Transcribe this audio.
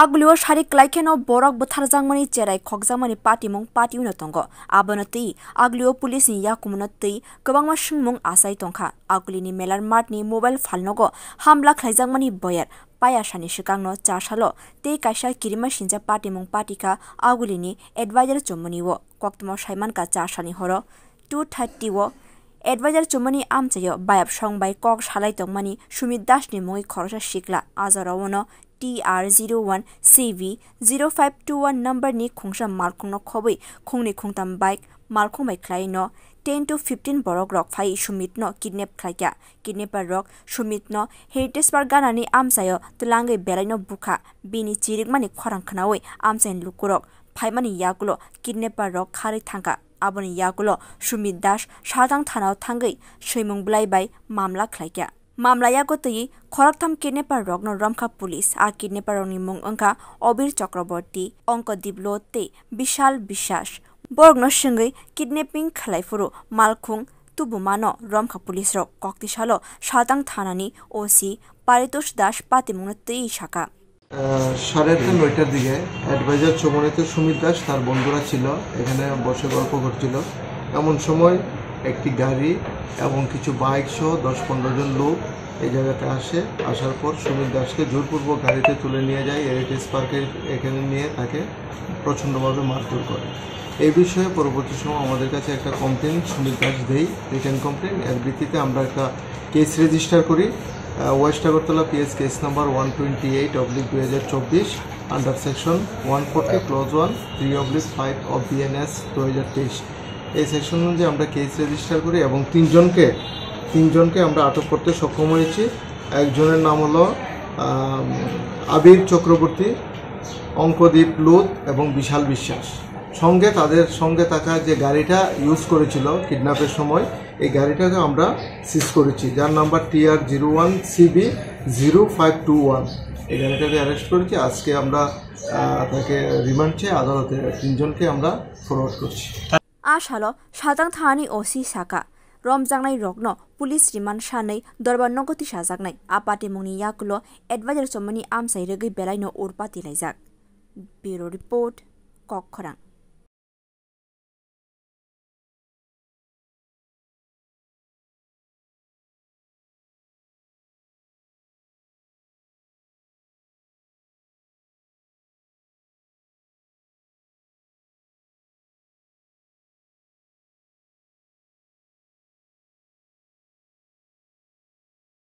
aglio shari klaikeno borok butharjangmani cherai khokjamani patimung patiuna tongo abono tei aglio police ni yakumna tei kwbangma singmung asai tongkha aglini melar mart ni mobile phalnogo hamla khlaijangmani boyar paya shani shikangno chasalo tei kaisa kirima sinja patimung patika agulini advisor chomani wo koktmo saiman ka chasani horo 230 wo advisor chumani amchayo bayap songbai kok salai tongmani sumit das ni moi khorsa shikla azarawono TR01 CV 0521 number ni khungsa malkhung no khobai khungni khungtam bike malkhung bai khlai no 10 to 15 borok rok phai sumit no kidnap khlaikya kidnapper rok sumit no heritage park gana ni amsayo tulange belai no bukha bini chirik mani khorang khnawi mani yakulo kidnapper rok khari thangka. Aboni yakulo sumit das sadang thanao thangai soimung blaibai mamla khlaikya. মামলায়া গতই খরকথাম kidnapper রগ্ন রমখা police আর kidnapper রংনি মুং অঙ্কা অবির চক্রবর্তী অঙ্কদীপ লোতে বিশাল বিশ্বাস বর্গন সঙ্গে কিডনেপিং খালাইফুরু মালখুং তুবুমানো রমখা পুলিশ রক কক্তিশালো সাতাং থানানি ওসি পারিতোষ দাস পাতিমুং তেই শাখা সাড়ে নয়টার দিকে অ্যাডভাইজার চমনিতে সুমিত দাস, তার বন্ধুরা ছিল। এখানে বসে গল্প করছিল। এমন সময় একটি গাড়ি এবং কিছু বাইক সহ দশ পনেরো জন লোক এই জায়গাতে আসে। আসার পর সুমিত দাসকে জোরপূর্বক গাড়িতে তুলে নিয়ে যায়। হেরিটেজ পার্কে এখানে নিয়ে তাকে প্রচণ্ডভাবে মারধর করে। এই বিষয়ে পরবর্তী সময় আমাদের কাছে একটা কমপ্লেন সুমিত দাস দেই রিটার্ন কমপ্লেন এর ভিত্তিতে আমরা একটা কেস রেজিস্টার করি। West Agartala PS case number one twenty eight oblique দুই হাজার চব্বিশ under section one forty close one three oblique five of BNS দু হাজার তেইশ এই সেকশন অনুযায়ী আমরা কেস রেজিস্টার করি এবং তিনজনকে তিনজনকে আমরা আটক করতে সক্ষম হয়েছি। একজনের নাম হলো আবির চক্রবর্তী, অঙ্কদীপ লুত এবং বিশাল বিশ্বাস। সঙ্গে তাদের সঙ্গে থাকা যে গাড়িটা ইউজ করেছিল কিডন্যাপের সময়, এই গাড়িটাকে আমরা সিজ করেছি। যার number TR zero one CB zero five two one এই গাড়িটাকে অ্যারেস্ট করেছি। আজকে আমরা তাকে রিমান্ড চেয়ে আদালতে তিনজনকে আমরা ফরওয়ার্ড করছি। আশ হল সাদাং থানানি ওসি রমজাং নাই রগ্ন, পুলিশ রিমান্ড সাनै দরবার নগতি সাজাকনাই আপাতে মংনি ইয়াকুলো এডভাইজার চমনি আমসাই রেগে বেলাইন ওর উরপাতি লাইজাক। Bureau report cock